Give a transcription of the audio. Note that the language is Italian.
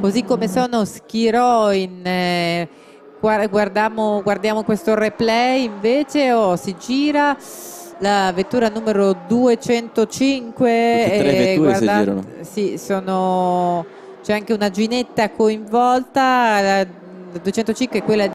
così come sono Schirò in... Eh, guardiamo, guardiamo questo replay invece o oh, si gira la vettura numero 205 Tutte tre eh, vetture guarda, si girano. Sì, sono... c'è anche una ginetta coinvolta la 205 è quella di